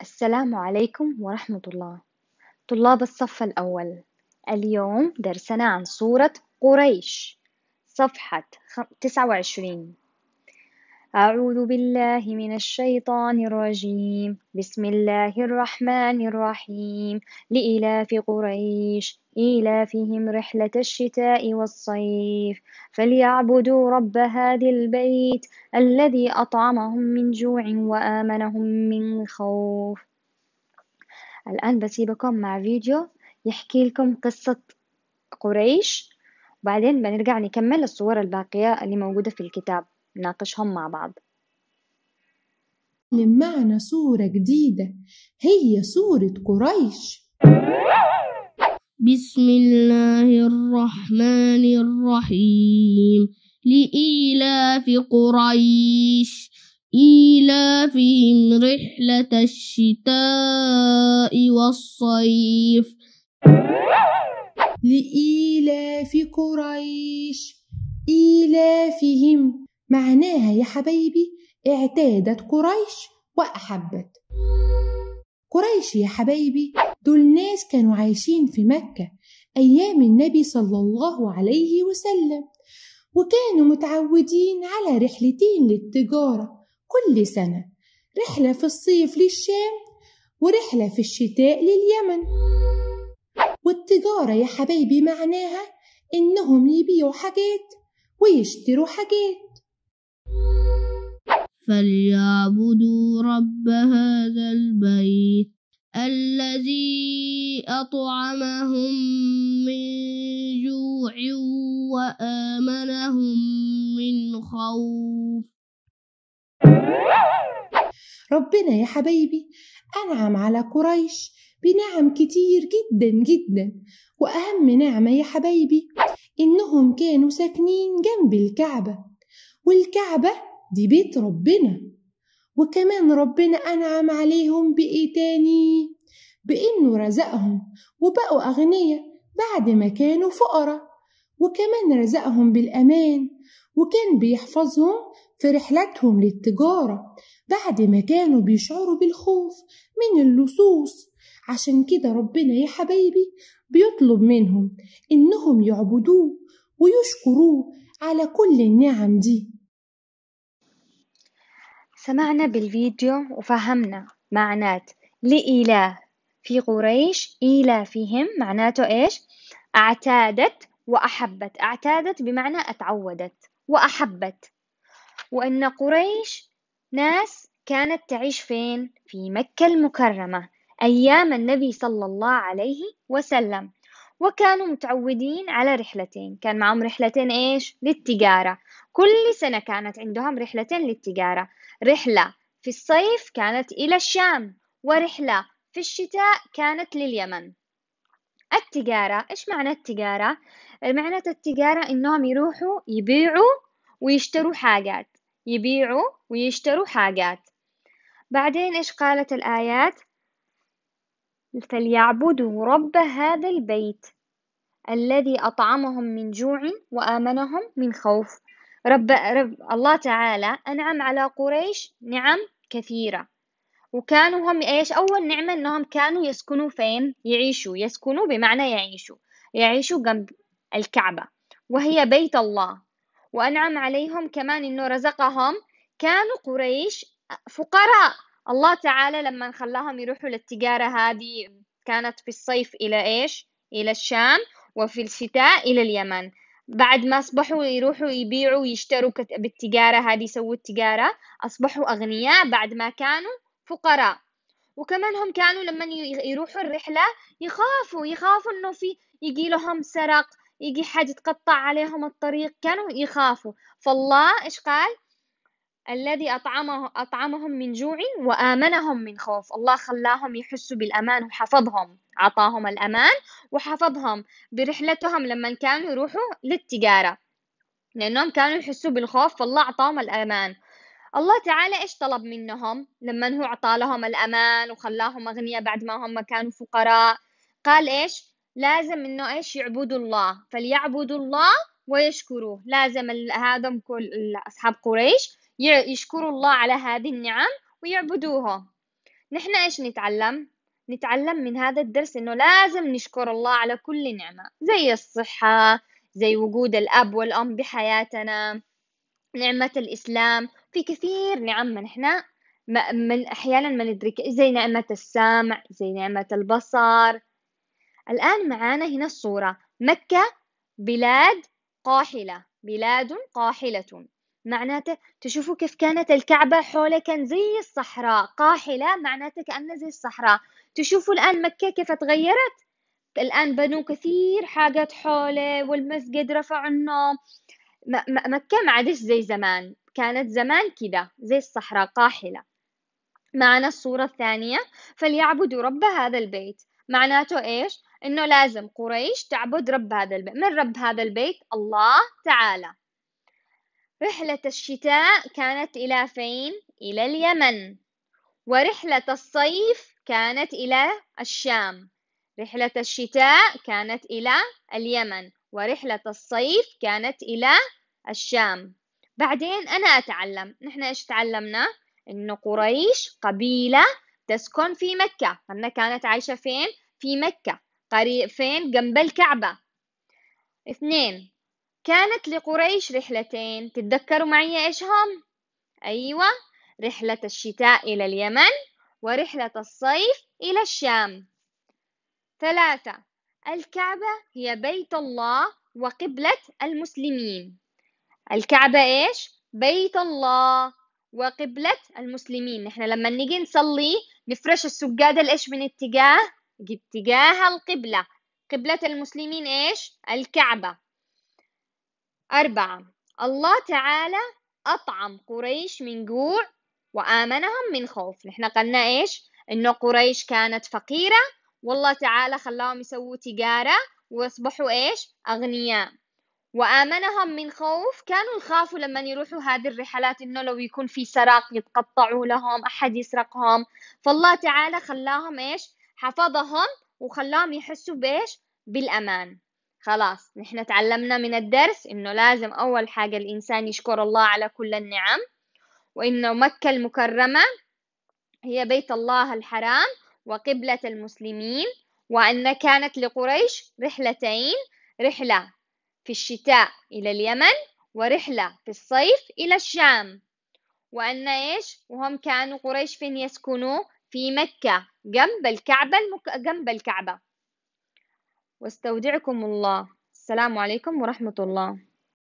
السلام عليكم ورحمة الله. طلاب الصف الأول. اليوم درسنا عن سورة قريش. صفحة تسعة وعشرين. أعوذ بالله من الشيطان الرجيم. بسم الله الرحمن الرحيم. لإلاف قريش إيلافهم رحلة الشتاء والصيف. فليعبدوا رب هذا البيت الذي أطعمهم من جوع وآمنهم من خوف. الآن بسيبكم مع فيديو يحكي لكم قصة قريش. وبعدين بنرجع نكمل الصور الباقية اللي موجودة في الكتاب. نناقشهم مع بعض. معنا صورة جديدة هي صورة قريش. بسم الله الرحمن الرحيم. لإيلاف قريش. إيلافهم رحلة الشتاء والصيف. لإيلاف قريش. إيلافهم معناها يا حبايبي اعتادت قريش وأحبت. قريش يا حبايبي دول ناس كانوا عايشين في مكة أيام النبي صلى الله عليه وسلم وكانوا متعودين على رحلتين للتجارة كل سنة رحلة في الصيف للشام ورحلة في الشتاء لليمن. والتجارة يا حبايبي معناها إنهم يبيعوا حاجات ويشتروا حاجات فليعبدوا رب هذا البيت الذي أطعمهم من جوع وآمنهم من خوف. ربنا يا حبايبي أنعم على قريش بنعم كتير جدا جدا. وأهم نعمة يا حبايبي إنهم كانوا ساكنين جنب الكعبة والكعبة دي بيت ربنا. وكمان ربنا أنعم عليهم بإيه تاني بإنه رزقهم وبقوا أغنياء بعد ما كانوا فقراء. وكمان رزقهم بالأمان وكان بيحفظهم في رحلتهم للتجارة بعد ما كانوا بيشعروا بالخوف من اللصوص. عشان كده ربنا يا حبايبي بيطلب منهم إنهم يعبدوه ويشكروه على كل النعم دي. سمعنا بالفيديو وفهمنا معنات لإله في قريش إيلافهم معناته إيش؟ أعتادت وأحبت. أعتادت بمعنى أتعودت وأحبت. وأن قريش ناس كانت تعيش فين؟ في مكة المكرمة أيام النبي صلى الله عليه وسلم. وكانوا متعودين على رحلتين. كان معهم رحلتين إيش؟ للتجارة. كل سنة كانت عندهم رحلتين للتجارة. رحلة في الصيف كانت إلى الشام ورحلة في الشتاء كانت لليمن التجارة إيش معنى التجارة؟ معنى التجارة إنهم يروحوا يبيعوا ويشتروا حاجات يبيعوا ويشتروا حاجات بعدين إيش قالت الآيات؟ فليعبدوا رب هذا البيت الذي أطعمهم من جوع وآمنهم من خوف رب, رب الله تعالى أنعم على قريش نعم كثيرة. وكانوا هم إيش؟ أول نعمة إنهم كانوا يسكنوا فين؟ يعيشوا يسكنوا بمعنى يعيشوا يعيشوا جنب الكعبة وهي بيت الله. وأنعم عليهم كمان إنه رزقهم كانوا قريش فقراء. الله تعالى لما خلاهم يروحوا للتجارة هذه كانت في الصيف إلى إيش؟ إلى الشام وفي الشتاء إلى اليمن. بعد ما أصبحوا يروحوا يبيعوا ويشتروا بالتجارة هذه يسووا التجارة. أصبحوا أغنياء بعد ما كانوا فقراء. وكمان هم كانوا لما يروحوا الرحلة يخافوا يخافوا إنه في يجي لهم سرق يجي حد يتقطع عليهم الطريق كانوا يخافوا. فالله إيش قال؟ الذي أطعمه أطعمهم من جوع وآمنهم من خوف. الله خلاهم يحسوا بالأمان وحفظهم. عطاهم الأمان وحفظهم برحلتهم لما كانوا يروحوا للتجارة لأنهم كانوا يحسوا بالخوف فالله أعطاهم الأمان. الله تعالى إيش طلب منهم؟ لما هو أعطى لهم الأمان وخلاهم أغنياء بعد ما هم كانوا فقراء قال إيش؟ لازم إنه إيش؟ يعبدوا الله. فليعبدوا الله ويشكروه. لازم هذا كل أصحاب قريش يشكروا الله على هذه النعم ويعبدوها نحن إيش نتعلم؟ نتعلم من هذا الدرس إنه لازم نشكر الله على كل نعمة زي الصحة زي وجود الأب والأم بحياتنا نعمة الإسلام في كثير نعم من إحنا من أحيانا ما ندرك زي نعمة السمع زي نعمة البصر. الآن معانا هنا الصورة مكة بلاد قاحلة بلاد قاحلة. معناته تشوفوا كيف كانت الكعبة حوله كان زي الصحراء قاحلة معناته كأنها زي الصحراء. تشوفوا الآن مكة كيف تغيرت؟ الآن بنوا كثير حاجات حوله والمسجد رفعوا النوم. مكة ما عادش زي زمان كانت زمان كده زي الصحراء قاحلة. معنا الصورة الثانية فليعبدوا رب هذا البيت. معناته إيش؟ إنه لازم قريش تعبد رب هذا البيت. من رب هذا البيت؟ الله تعالى. رحلة الشتاء كانت إلى فين؟ إلى اليمن. ورحلة الصيف كانت إلى الشام. رحلة الشتاء كانت إلى اليمن. ورحلة الصيف كانت إلى الشام. بعدين أنا أتعلم. نحن إيش تعلمنا؟ إنه قريش قبيلة تسكن في مكة. أنا كانت عايشة فين؟ في مكة. قريب فين؟ جنب الكعبة. اثنين كانت لقريش رحلتين. تتذكروا معي إيش هم أيوة رحلة الشتاء إلى اليمن ورحلة الصيف إلى الشام. ثلاثة الكعبة هي بيت الله وقبلة المسلمين. الكعبة إيش؟ بيت الله وقبلة المسلمين. نحن لما نيجي نصلي نفرش السجادة الإيش من اتجاه؟ اتجاه القبلة. قبلة المسلمين إيش؟ الكعبة. أربعة. الله تعالى أطعم قريش من جوع وآمنهم من خوف. نحن قلنا إيش؟ إنه قريش كانت فقيرة. والله تعالى خلاهم يسووا تجارة ويصبحوا إيش؟ أغنياء. وآمنهم من خوف. كانوا يخافوا لما يروحوا هذه الرحلات إنه لو يكون في سراق يتقطعوا لهم أحد يسرقهم. فالله تعالى خلاهم إيش؟ حفظهم وخلاهم يحسوا بإيش؟ بالأمان. خلاص نحن تعلمنا من الدرس إنه لازم أول حاجة الإنسان يشكر الله على كل النعم وإنه مكة المكرمة هي بيت الله الحرام وقبلة المسلمين وأن كانت لقريش رحلتين رحلة في الشتاء إلى اليمن ورحلة في الصيف إلى الشام. وأن إيش؟ وهم كانوا قريش فين يسكنوا؟ في مكة جنب الكعبة المك... جنب الكعبة. واستودعكم الله. السلام عليكم ورحمة الله.